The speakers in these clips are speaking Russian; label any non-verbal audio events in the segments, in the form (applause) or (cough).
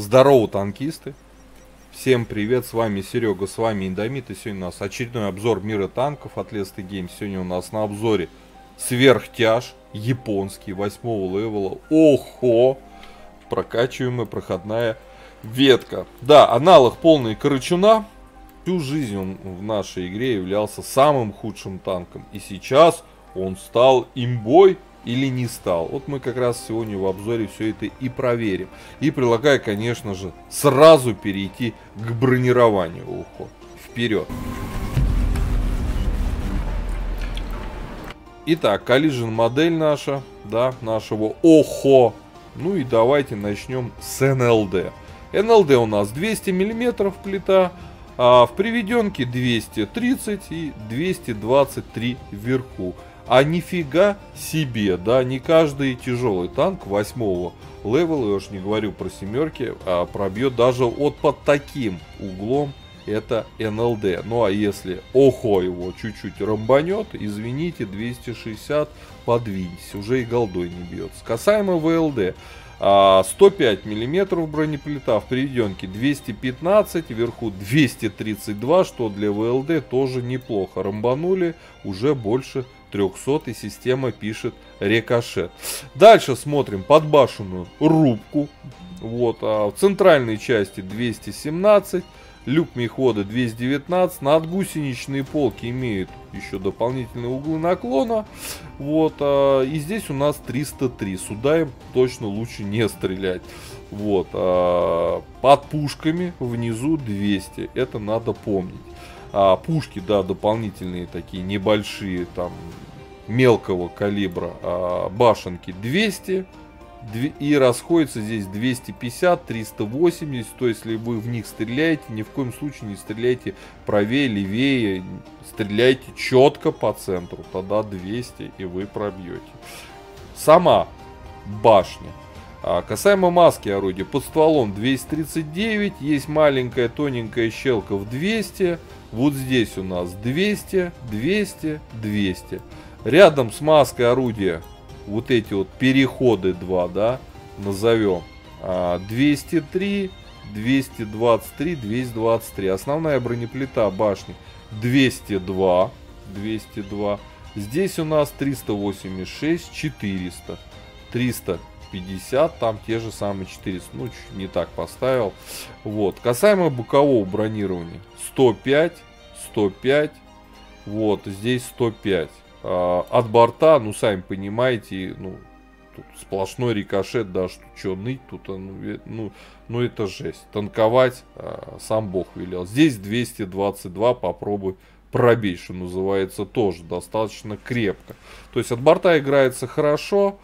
Здорово, танкисты! Всем привет, с вами Серега, с вами Индомит, и сегодня у нас очередной обзор мира танков от Лесты Game. Сегодня у нас на обзоре сверхтяж, японский, восьмого левела. О-Хо! Прокачиваемая проходная ветка. Да, аналог полный Корочуна. Всю жизнь он в нашей игре являлся самым худшим танком. И сейчас он стал имбой или не стал. Вот мы как раз сегодня в обзоре все это и проверим. И предлагаю, конечно же, сразу перейти к бронированию ухо. Вперед! Итак, Collision модель наша, да, нашего ОХО. Ну и давайте начнем с НЛД. НЛД у нас 200 миллиметров плита, а в приведенке 230 и 223 вверху. А нифига себе, да, не каждый тяжелый танк восьмого левела, я уж не говорю про семерки, а пробьет даже вот под таким углом это НЛД. Ну а если охо его чуть-чуть рамбанет, извините, 260 подвиньтесь, уже и голдой не бьется. Касаемо ВЛД, 105 миллиметров бронеплита в приведенке 215 вверху 232 что для ВЛД тоже неплохо рамбанули уже больше 300 и система пишет рикошет. Дальше смотрим подбашенную рубку. Вот, а в центральной части 217, люк мехода 219, надгусеничные полки имеют еще дополнительные углы наклона. Вот, а, и здесь у нас 303, сюда им точно лучше не стрелять. Вот, а, под пушками внизу 200, это надо помнить. А, пушки, да, дополнительные такие небольшие, там, мелкого калибра. А, башенки 200. И расходится здесь 250, 380. То если вы в них стреляете, ни в коем случае не стреляйте правее, левее. Стреляйте четко по центру. Тогда 200 и вы пробьете. Сама башня а касаемо маски орудия, под стволом 239, есть маленькая тоненькая щелка в 200, вот здесь у нас 200, 200, 200. Рядом с маской орудия вот эти вот переходы два, да, назовем. 203, 223, 223. Основная бронеплита башни 202, 202. Здесь у нас 386, 400, 350, там те же самые 400. Ну, чуть не так поставил. Вот. Касаемо бокового бронирования. 105, 105. Вот, здесь 105. А, от борта, ну, сами понимаете, ну, тут сплошной рикошет, да, что, что ныть тут, а, ну, ну, ну, это жесть. Танковать а, сам бог велел. Здесь 222, попробуй пробей, что называется, тоже достаточно крепко. То есть от борта играется хорошо,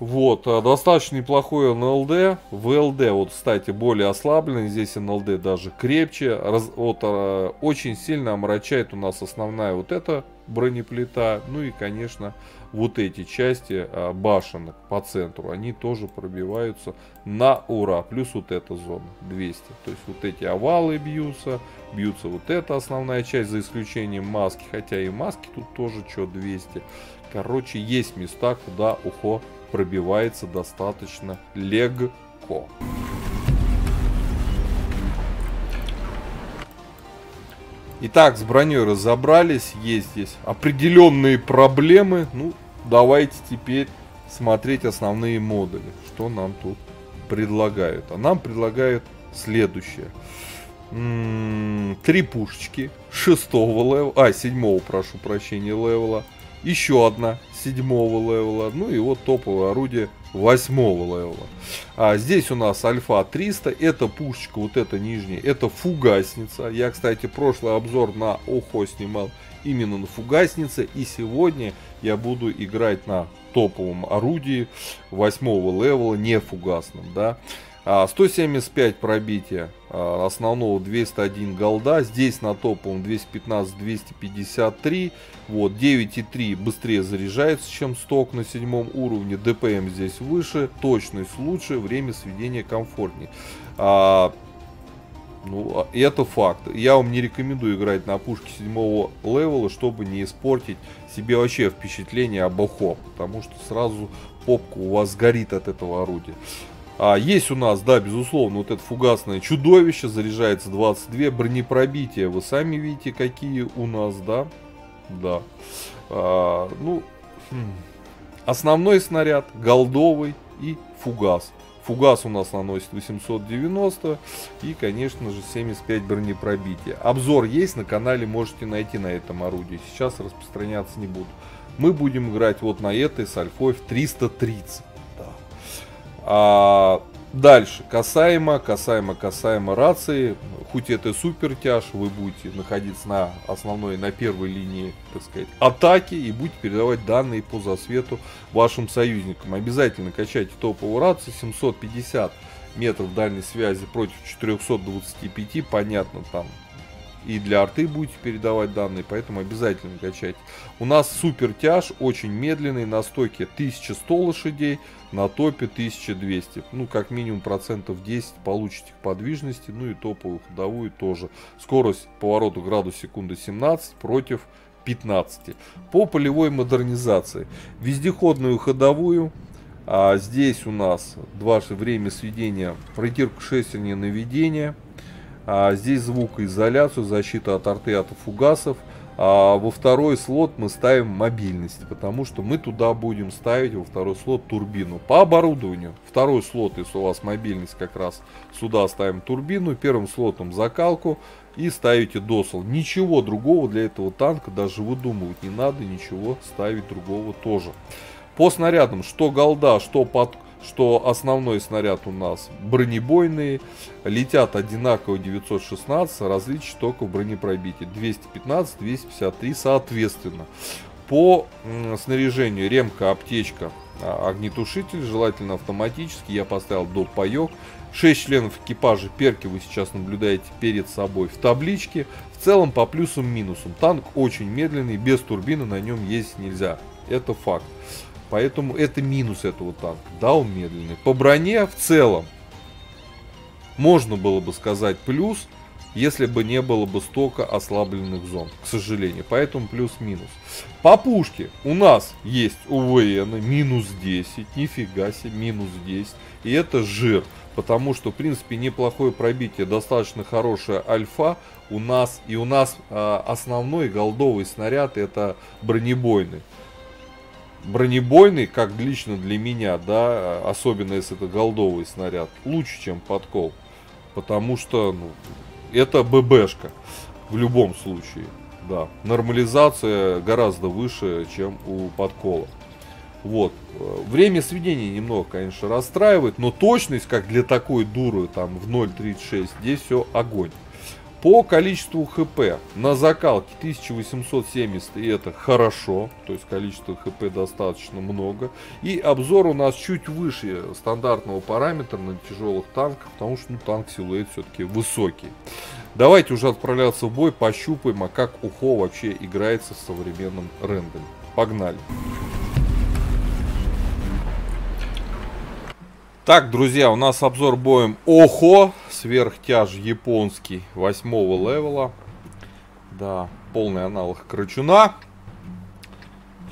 вот, а, достаточно неплохой НЛД. В ЛД, вот, кстати, более ослабленный. Здесь НЛД даже крепче. Раз, вот, очень сильно омрачает у нас основная вот эта бронеплита. Ну и, конечно, вот эти части а, башенок по центру, они тоже пробиваются на ура. Плюс вот эта зона 200. То есть вот эти овалы бьются. Бьются вот эта основная часть, за исключением маски. Хотя и маски тут тоже что 200. Короче, есть места, куда О-Хо пробивается достаточно легко. Итак, с броней разобрались, есть здесь определенные проблемы. Ну, давайте теперь смотреть основные модули, что нам тут предлагают. А нам предлагают следующее. М -м, три пушечки шестого левела, а, седьмого, прошу прощения, левела еще одна седьмого левела, ну и вот топовое орудие восьмого левела. А здесь у нас альфа 300, это пушечка, вот эта нижняя, это фугасница. Я, кстати, прошлый обзор на О-Хо снимал именно на фугаснице, и сегодня я буду играть на топовом орудии восьмого левела, не фугасном, да. 175 а, пробития а, основного 201 голда. Здесь на топовом 215-253. Вот 9,3 быстрее заряжается, чем сток на седьмом уровне. ДПМ здесь выше, точность лучше, время сведения комфортнее. А, ну, это факт. Я вам не рекомендую играть на пушке седьмого левела, чтобы не испортить себе вообще впечатление об охо. Потому что сразу попка у вас горит от этого орудия. А, есть у нас, да, безусловно, вот это фугасное чудовище, заряжается 22, бронепробития, вы сами видите, какие у нас, да, да. А, ну, хм. основной снаряд, голдовый и фугас. Фугас у нас наносит 890 и, конечно же, 75 бронепробития. Обзор есть на канале, можете найти на этом орудии. Сейчас распространяться не буду. Мы будем играть вот на этой с альфой в 330. А, Дальше, касаемо, касаемо, касаемо рации, хоть это супер тяж, вы будете находиться на основной, на первой линии, так сказать, атаки и будете передавать данные по засвету вашим союзникам. Обязательно качайте топовую рацию, 750 метров дальней связи против 425, понятно, там и для арты будете передавать данные, поэтому обязательно качайте. У нас супер тяж, очень медленный, на стойке 1100 лошадей, на топе 1200. Ну, как минимум процентов 10 получите подвижности, ну и топовую ходовую тоже. Скорость повороту градус секунды 17 против 15. По полевой модернизации. Вездеходную ходовую. А здесь у нас дважды время сведения, проектировка шестерни наведения – а здесь звукоизоляцию, защита от арты, от фугасов. А во второй слот мы ставим мобильность, потому что мы туда будем ставить во второй слот турбину. По оборудованию, второй слот, если у вас мобильность как раз, сюда ставим турбину, первым слотом закалку и ставите досол. Ничего другого для этого танка даже выдумывать не надо, ничего ставить другого тоже. По снарядам, что голда, что под что основной снаряд у нас бронебойные, летят одинаково 916, различие только в бронепробитии 215, 253 соответственно. По снаряжению ремка, аптечка, а, огнетушитель, желательно автоматический, я поставил до паек. 6 членов экипажа перки вы сейчас наблюдаете перед собой в табличке. В целом по плюсам-минусам. Танк очень медленный, без турбины на нем ездить нельзя. Это факт. Поэтому это минус этого танка. Да, он медленный. По броне в целом можно было бы сказать плюс, если бы не было бы столько ослабленных зон, к сожалению. Поэтому плюс-минус. По пушке у нас есть УВН минус 10, нифига себе, минус 10. И это жир, потому что, в принципе, неплохое пробитие, достаточно хорошая альфа у нас. И у нас э, основной голдовый снаряд это бронебойный бронебойный, как лично для меня, да, особенно если это голдовый снаряд, лучше, чем подкол. Потому что ну, это ББшка в любом случае. Да, нормализация гораздо выше, чем у подкола. Вот. Время сведения немного, конечно, расстраивает, но точность, как для такой дуры, там в 0.36, здесь все огонь. По количеству хп на закалке 1870 и это хорошо, то есть количество хп достаточно много. И обзор у нас чуть выше стандартного параметра на тяжелых танках, потому что ну, танк силуэт все-таки высокий. Давайте уже отправляться в бой, пощупаем, а как ухо вообще играется в современном рендере. Погнали! Так, друзья, у нас обзор боем Охо, сверхтяж японский, восьмого левела. Да, полный аналог Крачуна.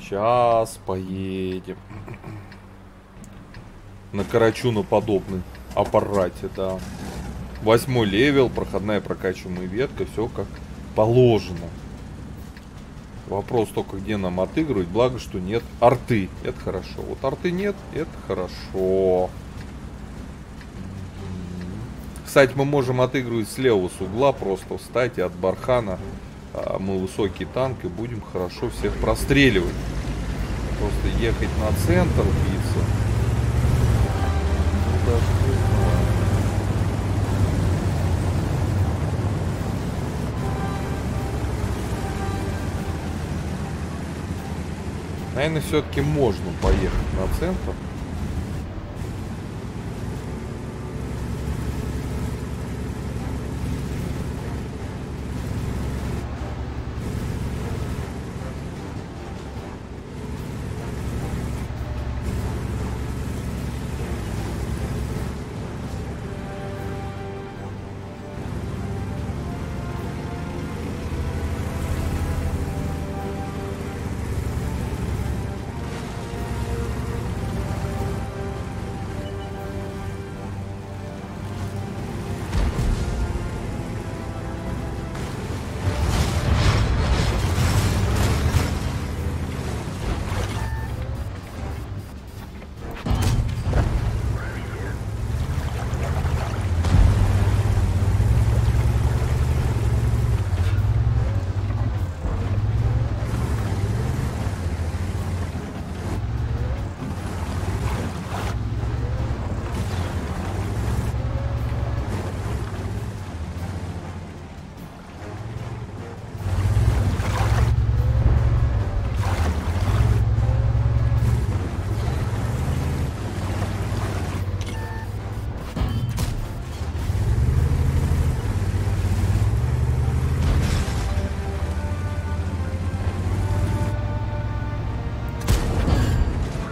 Сейчас поедем. На Карачуна подобный аппарате, да. Восьмой левел, проходная прокачиваемая ветка, все как положено. Вопрос только, где нам отыгрывать, благо, что нет арты. Это хорошо. Вот арты нет, это хорошо. Кстати, мы можем отыгрывать слева с угла, просто встать и от бархана. А, мы высокий танк и будем хорошо всех простреливать. Просто ехать на центр, биться. Ну, даже. Наверное, все-таки можно поехать на центр.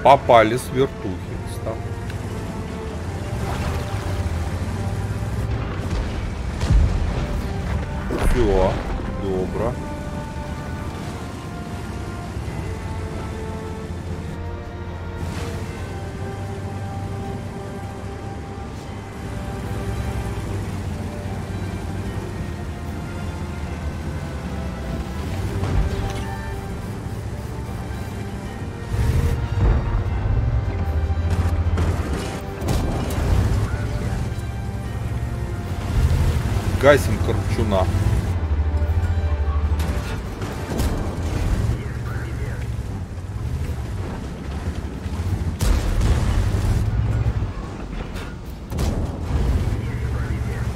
Попали с вертухи. Стал. Все, добро. Гасим Корчуна.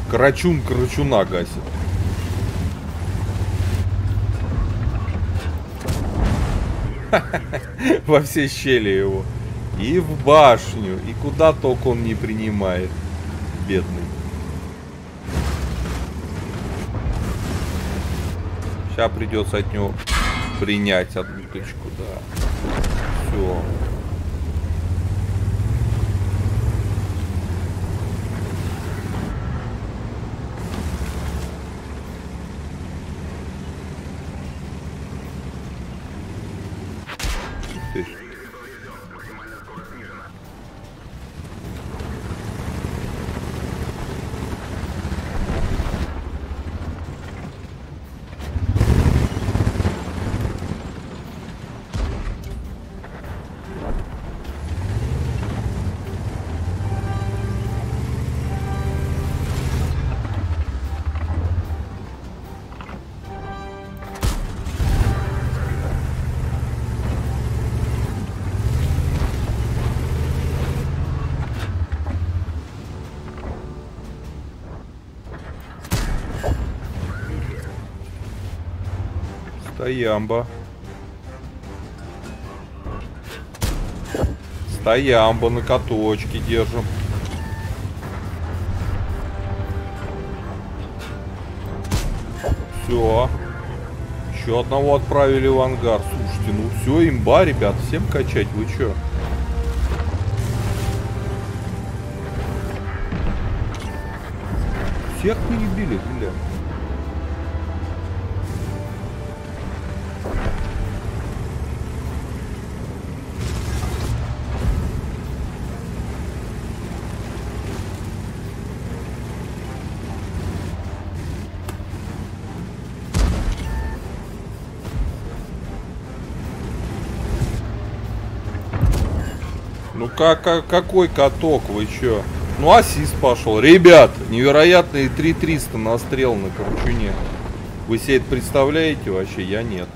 Карачун Карачуна гасит. (laughs) Во все щели его. И в башню, и куда только он не принимает. Бедный. Сейчас придется от него принять одну точку, да. Все. Стоямба. Стоямба на каточке держим. Все. Еще одного отправили в ангар. Слушайте, ну все, имба, ребят. Всем качать, вы че? Всех перебили, бля. Ну как, как, какой каток, вы чё? Ну ассист пошел. Ребят, невероятные 3300 настрел на Корчуне. Вы себе это представляете вообще? Я нет.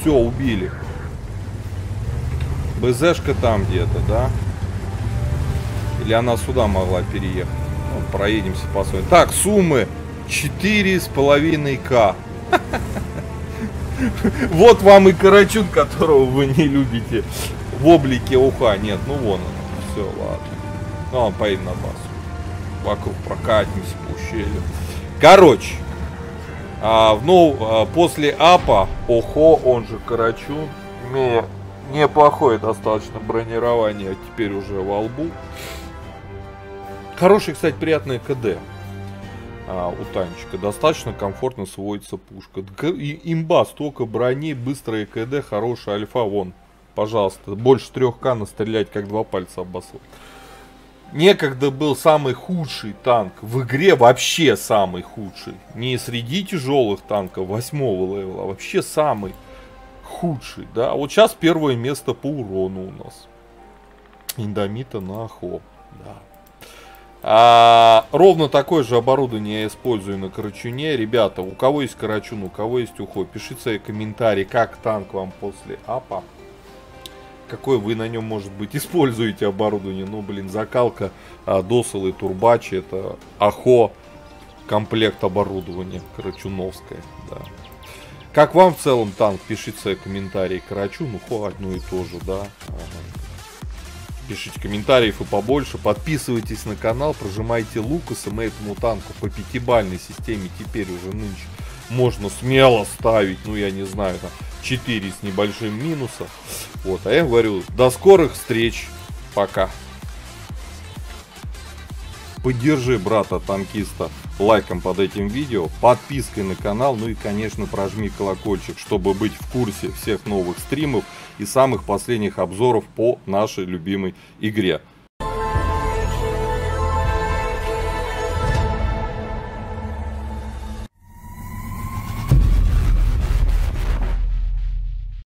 Все, убили. БЗшка там где-то, да? Или она сюда могла переехать? Ну, проедемся посмотрим. Так, суммы. Четыре с половиной к. Вот вам и Карачун, которого вы не любите в облике уха. Нет, ну вон он. Все, ладно. Ну, он поедем на базу. Вокруг прокатимся по ущелью. Короче, а, ну, а, после апа, Охо, он же Карачун, имея неплохое достаточно бронирование, теперь уже во лбу. Хороший, кстати, приятный КД а, у танчика. Достаточно комфортно сводится пушка. Имба, столько брони, быстрые КД, хорошая альфа, вон. Пожалуйста, больше 3К настрелять, как два пальца обоссать. Некогда был самый худший танк в игре, вообще самый худший. Не среди тяжелых танков восьмого левела, а вообще самый худший, да. Вот сейчас первое место по урону у нас. Индомита на да. А, ровно такое же оборудование я использую на Карачуне. Ребята, у кого есть Карачун, у кого есть Ухо, пишите свои комментарии, как танк вам после апа. Какое вы на нем, может быть, (laughs) используете оборудование. Ну, блин, закалка, а, досел и турбачи, это Ахо, комплект оборудования Карачуновское, да. Как вам в целом танк? Пишите свои комментарии. Карачун, Ухо одно и то же, да. Ага. Пишите комментариев и побольше. Подписывайтесь на канал, прожимайте Лукаса. Мы этому танку по пятибальной системе теперь уже нынче можно смело ставить, ну я не знаю, там 4 с небольшим минусом. Вот, а я говорю, до скорых встреч. Пока. Поддержи брата-танкиста лайком под этим видео, подпиской на канал, ну и, конечно, прожми колокольчик, чтобы быть в курсе всех новых стримов и самых последних обзоров по нашей любимой игре.